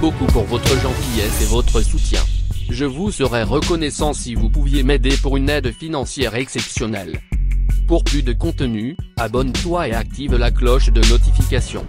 Beaucoup pour votre gentillesse et votre soutien. Je vous serais reconnaissant si vous pouviez m'aider pour une aide financière exceptionnelle. Pour plus de contenu, abonne-toi et active la cloche de notification.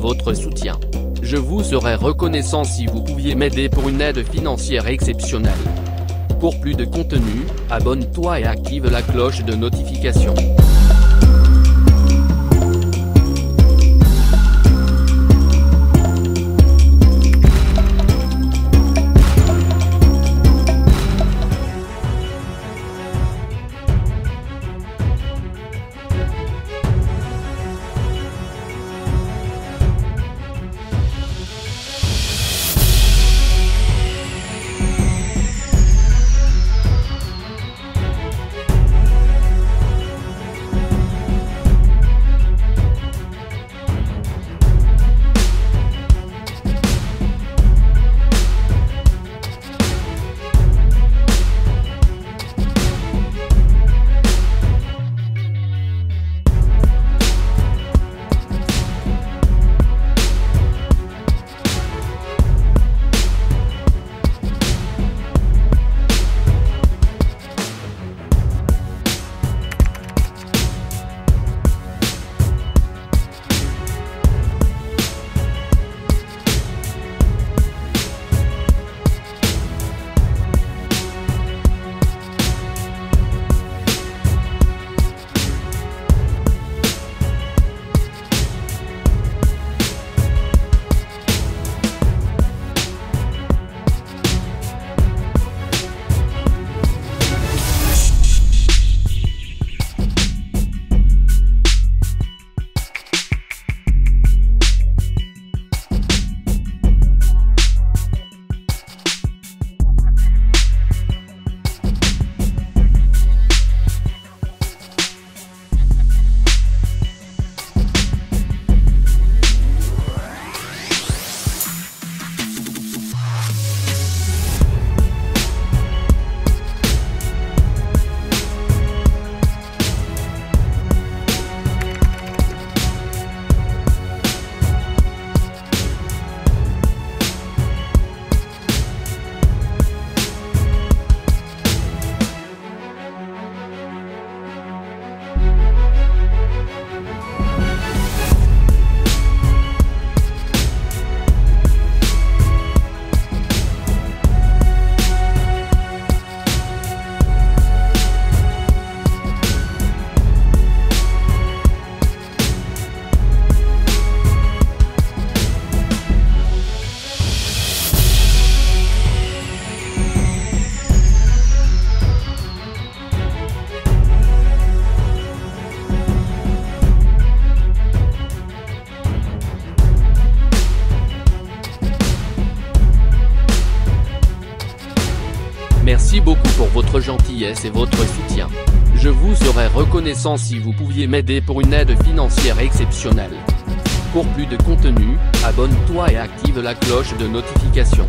Votre soutien. Je vous serais reconnaissant si vous pouviez m'aider pour une aide financière exceptionnelle. Pour plus de contenu, abonne-toi et active la cloche de notification. Et votre soutien. Je vous serais reconnaissant si vous pouviez m'aider pour une aide financière exceptionnelle. Pour plus de contenu, abonne-toi et active la cloche de notification.